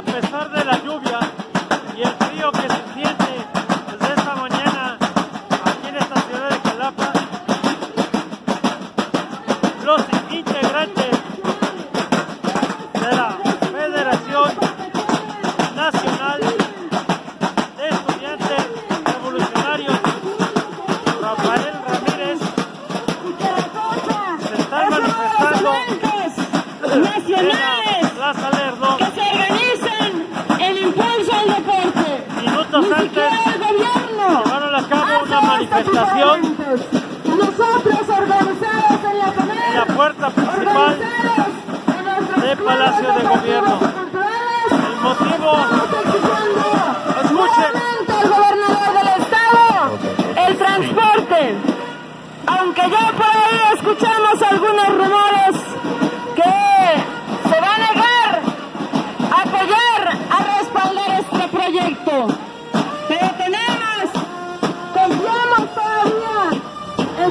a pesar de la lluvia y el frío que se siente desde esta mañana aquí en esta ciudad de Jalapa, los integrantes de la Federación Nacional de Estudiantes Revolucionarios, Rafael Ramírez, se están manifestando en nacionales. La Plaza Lerdo el gobierno. llevaron a cabo una manifestación. Nosotros organizados en la en la puerta principal. de Palacio de Gobierno. El motivo, estamos exigiendo Escuchen. al gobernador del estado el transporte. Aunque ya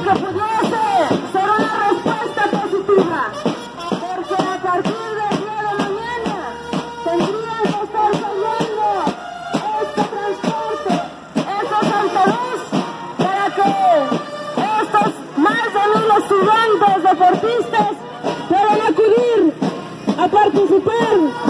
que pudiese ser una respuesta positiva. Porque a partir del día de mañana tendrían que estar saliendo este transporte, estos autobús, para que estos más de mil estudiantes deportistas puedan acudir a participar